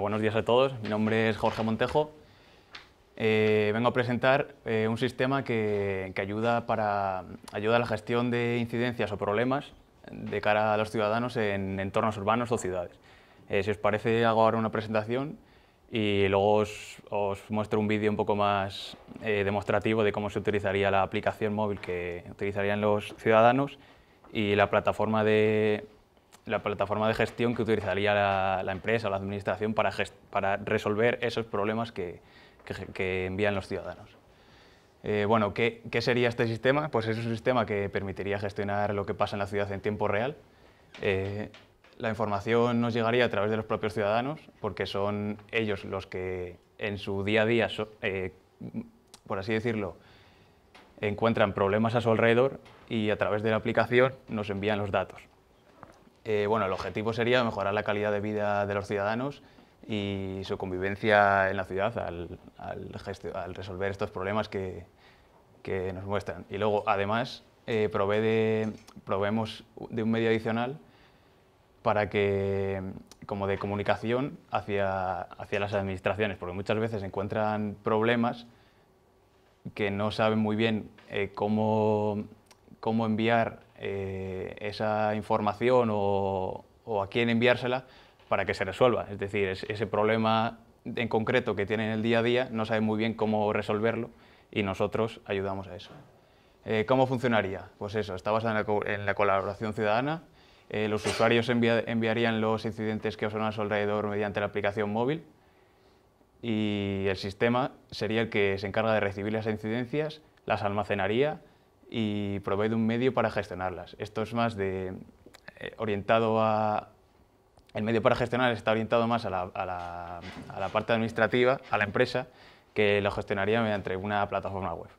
Buenos días a todos, mi nombre es Jorge Montejo. Eh, vengo a presentar eh, un sistema que, ayuda, para, ayuda a la gestión de incidencias o problemas de cara a los ciudadanos en entornos urbanos o ciudades. Eh, si os parece, hago ahora una presentación y luego os, os muestro un vídeo un poco más demostrativo de cómo se utilizaría la aplicación móvil que utilizarían los ciudadanos y la plataforma de, la plataforma de gestión que utilizaría la, empresa o la administración para, resolver esos problemas que, envían los ciudadanos. Eh, bueno, ¿qué, ¿qué, sería este sistema? Pues es un sistema que permitiría gestionar lo que pasa en la ciudad en tiempo real. Eh, la información nos llegaría a través de los propios ciudadanos, porque son ellos los que en su día a día, eh, por así decirlo, encuentran problemas a su alrededor y a través de la aplicación nos envían los datos. Eh, bueno, el objetivo sería mejorar la calidad de vida de los ciudadanos y su convivencia en la ciudad al, resolver estos problemas que, nos muestran. Y luego, además, eh, proveemos de un medio adicional para que, como de comunicación hacia, las administraciones, porque muchas veces encuentran problemas que no saben muy bien eh, cómo enviar eh, esa información o, a quién enviársela para que se resuelva. Es decir, ese problema en concreto que tienen el día a día no saben muy bien cómo resolverlo y nosotros ayudamos a eso. Eh, ¿Cómo funcionaría? Pues eso, está basado en la, colaboración ciudadana. Eh, los usuarios enviarían los incidentes que son a su alrededor mediante la aplicación móvil y el sistema sería el que se encarga de recibir las incidencias, las almacenaría y provee un medio para gestionarlas. Esto es más de, eh, orientado a... El medio para gestionar está orientado más a la, a, la, a la, parte administrativa, a la empresa, que lo gestionaría mediante una plataforma web.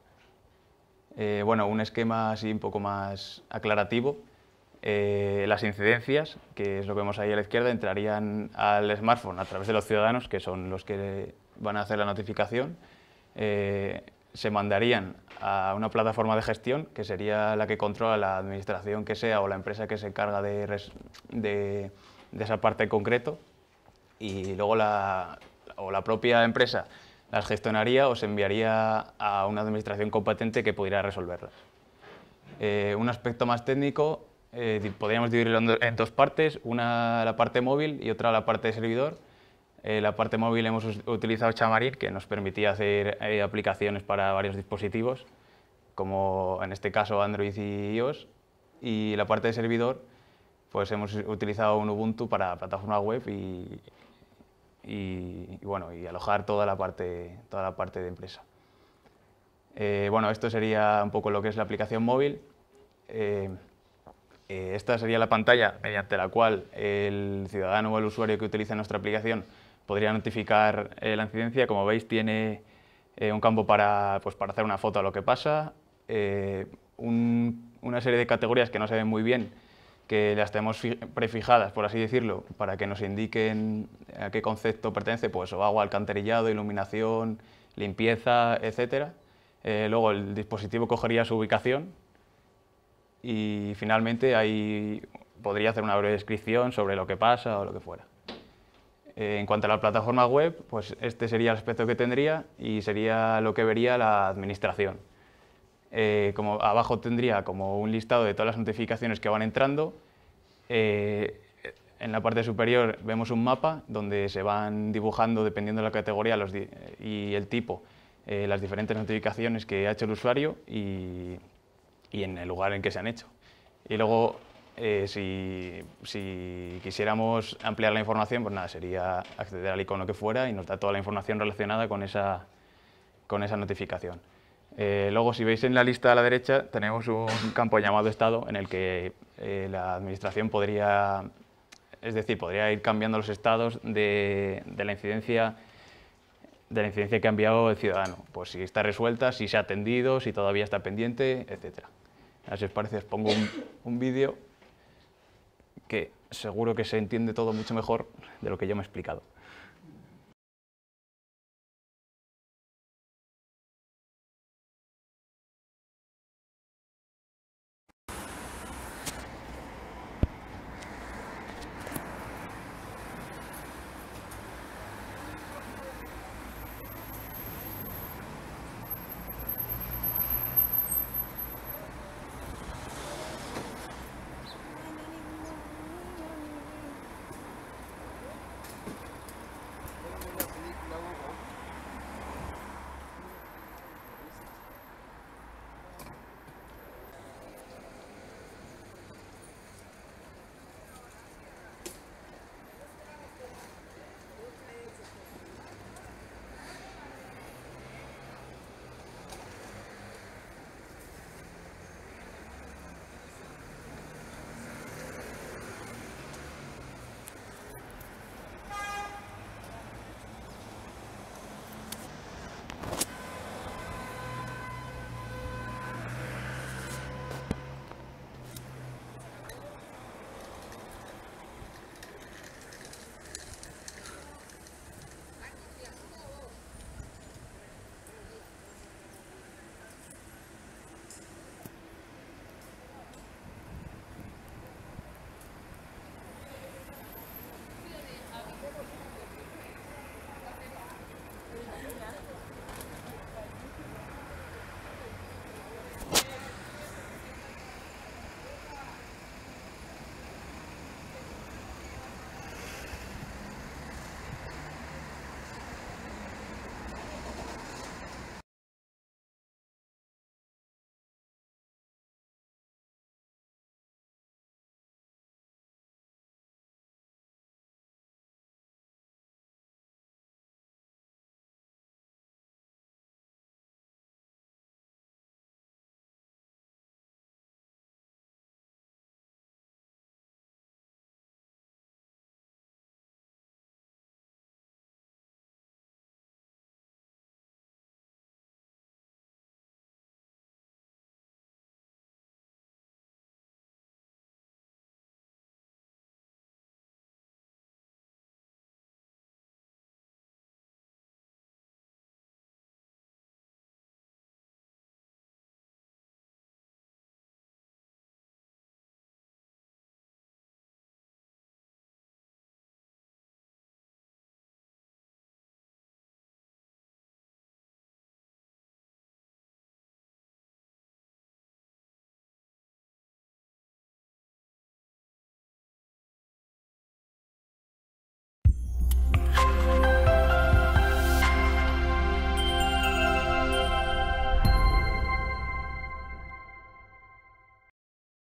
Eh, bueno, un esquema así un poco más aclarativo. Eh, las incidencias, que es lo que vemos ahí a la izquierda, entrarían al smartphone a través de los ciudadanos, que son los que van a hacer la notificación se mandarían a una plataforma de gestión, que sería la que controla la administración que sea o la empresa que se encarga de, esa parte en concreto, y luego la, o la propia empresa las gestionaría o se enviaría a una administración competente que pudiera resolverlas. Eh, un aspecto más técnico, eh, podríamos dividirlo en dos partes, una la parte móvil y otra la parte de servidor. Eh, la parte móvil hemos utilizado Xamarin, que nos permitía hacer eh, aplicaciones para varios dispositivos, como en este caso Android y iOS. Y la parte de servidor, pues hemos utilizado un Ubuntu para plataforma web y, bueno, y alojar toda la parte, toda la parte de empresa. Eh, bueno, esto sería un poco lo que es la aplicación móvil. esta sería la pantalla mediante la cual el ciudadano o el usuario que utiliza nuestra aplicación podría notificar eh, la incidencia. Como veis, tiene eh, un campo para, pues, para hacer una foto a lo que pasa, eh, una serie de categorías que no se ven muy bien, que las tenemos prefijadas, por así decirlo, para que nos indiquen a qué concepto pertenece, pues o agua, alcantarillado, iluminación, limpieza, etc. luego el dispositivo cogería su ubicación y finalmente ahí podría hacer una breve descripción sobre lo que pasa o lo que fuera. Eh, en cuanto a la plataforma web, pues este sería el aspecto que tendría y sería lo que vería la administración. Eh, como abajo tendría como un listado de todas las notificaciones que van entrando. Eh, en la parte superior vemos un mapa donde se van dibujando, dependiendo de la categoría y el tipo, las diferentes notificaciones que ha hecho el usuario y, y en el lugar en que se han hecho. Y luego eh, si, quisiéramos ampliar la información, pues nada, sería acceder al icono que fuera y nos da toda la información relacionada con esa, notificación. Eh, luego, si veis en la lista a la derecha, tenemos un campo llamado estado en el que eh, la administración podría, es decir, podría ir cambiando los estados de, la incidencia de la incidencia que ha enviado el ciudadano. Pues si está resuelta, si se ha atendido, si todavía está pendiente, etc. Así os parece, os pongo un vídeo que seguro que se entiende todo mucho mejor de lo que yo me he explicado.